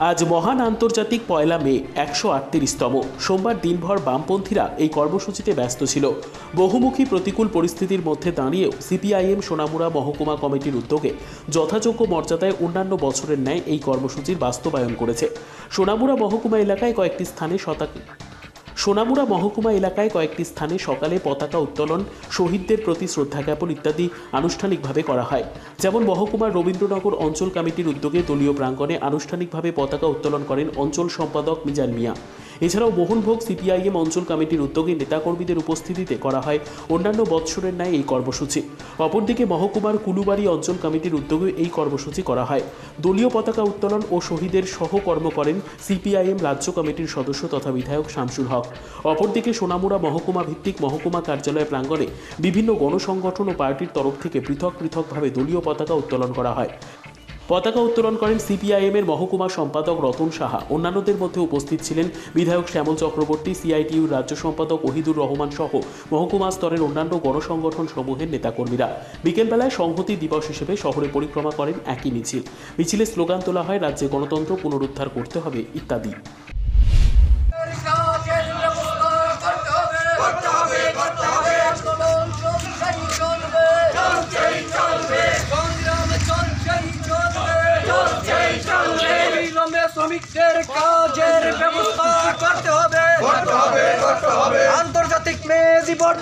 আজ মহান আন্তর্জাতিক পয়লা মে, একশো আটত্রিশতম। সোমবার দিনভর বামপন্থীরা এই কর্মসূচিতে ব্যস্ত ছিল। বহুমুখী প্রতিকূল পরিস্থিতির মধ্যে দাঁড়িয়েও সিপিআইএম, সোনামুড়া মহকুমা কমিটির উদ্যোগে যথাযোগ্য মর্যাদায় অন্যান্য বছরের ন্যায় এই কর্মসূচির বাস্তবায়ন করেছে। সোনামুড়া মহকুমা এলাকায় কয়েকটি স্থানে শতাধিক সোনামুড়া মহকুমা এলাকায় কয়েকটি স্থানে সকালে পতাকা উত্তোলন, শহীদদের প্রতি শ্রদ্ধা জ্ঞাপন ইত্যাদি আনুষ্ঠানিকভাবে করা হয়। যেমন মহকুমার রবীন্দ্রনগর অঞ্চল কমিটির উদ্যোগে দলীয় প্রাঙ্গণে আনুষ্ঠানিকভাবে পতাকা উত্তোলন করেন অঞ্চল সম্পাদক মিজান মিয়া। এছাড়াও মোহনভোগ সিপিআইএম অঞ্চল কমিটির উদ্যোগে নেতাকর্মীদের উপস্থিতিতে করা হয় অন্যান্য বৎসরের ন্যায় এই কর্মসূচি। অপরদিকে মহকুমার কুলুবাড়ি অঞ্চল কমিটির উদ্যোগে এই কর্মসূচি করা হয়। দলীয় পতাকা উত্তোলন ও শহীদের সহকর্ম করেন সিপিআইএম রাজ্য কমিটির সদস্য তথা বিধায়ক শামসুল হক। অপরদিকে সোনামুড়া মহকুমা ভিত্তিক মহকুমা কার্যালয় প্রাঙ্গণে বিভিন্ন গণসংগঠন ও পার্টির তরফ থেকে পৃথক পৃথকভাবে দলীয় পতাকা উত্তোলন করা হয়। পতাকা উত্তোলন করেন সিপিআইএম এর মহকুমা সম্পাদক রতন সাহা। অন্যান্যদের মধ্যে উপস্থিত ছিলেন বিধায়ক শ্যামল চক্রবর্তী, সিআইটিউর রাজ্য সম্পাদক ওহিদুর রহমান সহ মহকুমা স্তরের অন্যান্য গণসংগঠন সমূহের নেতাকর্মীরা। বিকেলবেলায় সংহতি দিবস হিসেবে শহরে পরিক্রমা করেন একই মিছিল। মিছিলে স্লোগান তোলা হয়, রাজ্যে গণতন্ত্র পুনরুদ্ধার করতে হবে ইত্যাদি।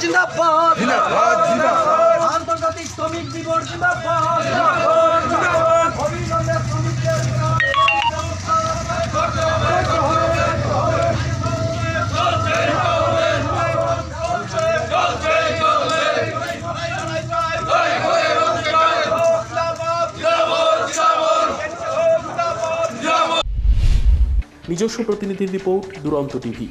জিন্দাবাদ। জিন্দাবাদ জিন্দাবাদ। আন্তর্জাতিক শ্রমিক দিবস জিন্দাবাদ। জিন্দাবাদ জিন্দাবাদ। অবিলম্বে শ্রমিকদের নিজস্ব প্রতিনিধির রিপোর্ট দুরন্ত টিভি।